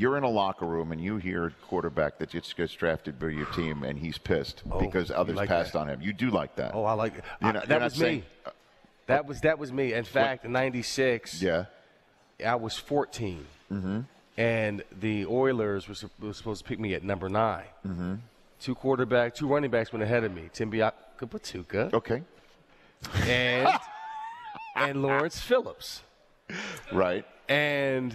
you're in a locker room and you hear a quarterback that just gets drafted by your team and he's pissed because others like passed that. on him. You do like that. Oh, I like it. You're I- not- that was not saying- me. That was that was me. In fact, in '96, Yeah. I was 14, Mm-hmm. and the Oilers were, were supposed to pick me at number 9 Mm-hmm. Two quarterback, two running backs went ahead of me. Tim Okay. and and Lawrence Phillips, Right. and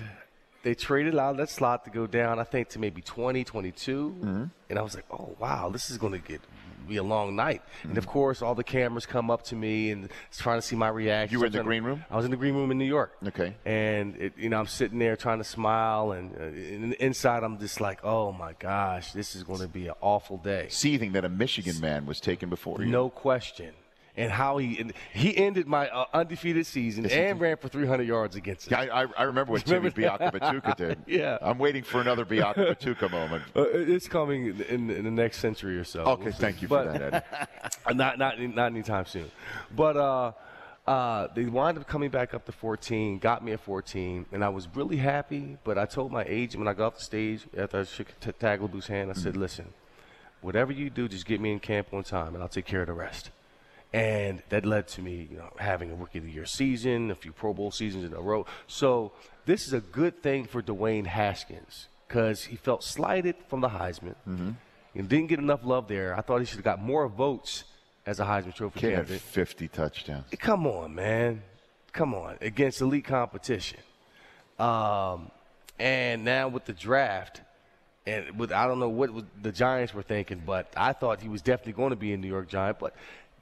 they traded out that slot to go down. I think to maybe 20, 22, Mm-hmm. and I was like, oh wow, this is going to get be a long night. And Mm-hmm. of course, all the cameras come up to me and it's trying to see my reaction. You were in the green room? I was in the green room in New York. Okay. And it, you know, I'm sitting there trying to smile, and, uh, and inside I'm just like, oh my gosh, this is going to be an awful day. Seething that a Michigan man was taken before you. No question. And how he and he ended my uh, undefeated season and ran for 300 yards against us. I, I, I remember what Timmy Biakabutuka did. Yeah. I'm waiting for another Biaka Batuka moment. Uh, it's coming in, in, in the next century or so. Okay, We'll thank you for that, Eddie. Not not not anytime soon. But uh, uh, they wind up coming back up to 14, got me at 14, and I was really happy. But I told my agent when I got off the stage after I shook T- Tagliabue's hand, I Mm-hmm. said, "Listen, whatever you do, just get me in camp on time, and I'll take care of the rest." And that led to me, you know, having a rookie of the year season, a few Pro Bowl seasons in a row. So this is a good thing for Dwayne Haskins because he felt slighted from the Heisman. Mm-hmm. And didn't get enough love there. I thought he should have got more votes as a Heisman Trophy had candidate. 50 touchdowns. Come on, man. Come on. Against elite competition. Um, and now with the draft, and with I don't know what the Giants were thinking, but I thought he was definitely going to be a New York Giant. But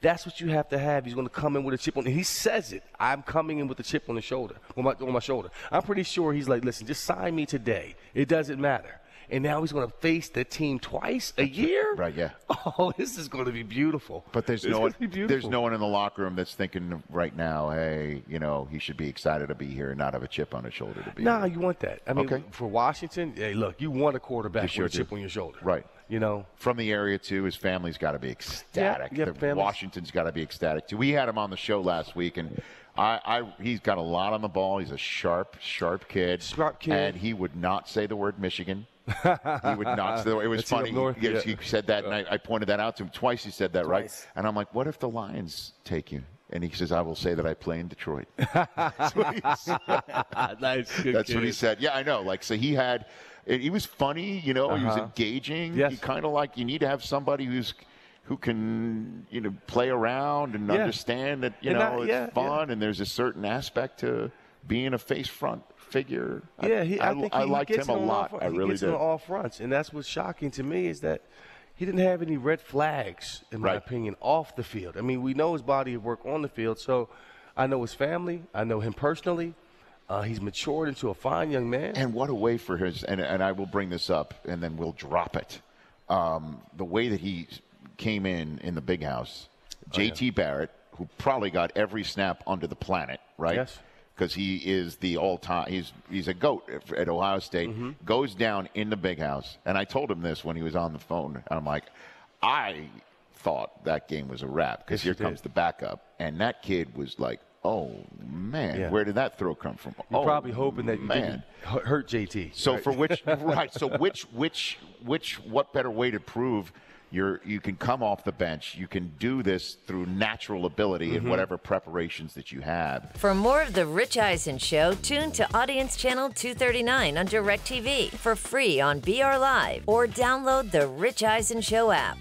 that's what you have to have. He's going to come in with a chip on. And he says it. I'm coming in with a chip on the shoulder, on my on my shoulder. I'm pretty sure he's like, listen, just sign me today. It doesn't matter. And now he's going to face the team twice a year. Right, yeah. Oh, this is going to be beautiful. But there's It's no one. There's no one in the locker room that's thinking right now, hey, you know, he should be excited to be here and not have a chip on his shoulder to be. Nah, you want that. I mean, Okay. for Washington, hey, look, you want a quarterback You sure with a chip do. on your shoulder. Right. You know, From the area too, his family's got to be ecstatic. Yeah, yeah, The- Washington's got to be ecstatic too. We had him on the show last week, and I, I, he's got a lot on the ball. He's a sharp, sharp kid. Sharp kid. and he would not say the word Michigan. he would not say the word. It was That's funny. He, he said that, and I, I pointed that out to him twice. He said that Twice. right, and I'm like, "What if the Lions take you?" And he says, "I will say that I play in Detroit." That's what he said. nice. That's what he said. Yeah, I know. Like, so he had, he was funny. You know, he was Uh-huh. engaging. Yes. He kind of like you need to have somebody who's who can you know play around and Yeah. understand that you And know I- it's yeah, fun and there's a certain aspect to being a face front figure. Yeah, he, I, I, think I he, liked him a lot. All, I really did. on all fronts, and that's what's shocking to me is that he didn't have any red flags, in my Right. opinion, off the field. I mean, we know his body of work on the field, so I know his family, I know him personally. Uh, he's matured into a fine young man. And what a way for his, and, and I will bring this up and then we'll drop it. Um, the way that he came in in the big house, Oh, JT Barrett, who probably got every snap under the planet, right? Yes. Because he is the all time, he's, he's a GOAT at- Ohio State, Mm-hmm. goes down in the big house. And I told him this when he was on the phone. I'm like, I thought that game was a wrap because Yes, here comes did. the backup. And that kid was like, oh, man, Yeah. where did that throw come from? You're oh, probably hoping that you man. didn't hurt JT. So right? for which right? So which which which what better way to prove you're you can come off the bench? You can do this through natural ability Mm-hmm. and whatever preparations that you have. For more of The Rich Eisen Show, tune to Audience Channel 239 on DirecTV for free on BR Live or download the Rich Eisen Show app.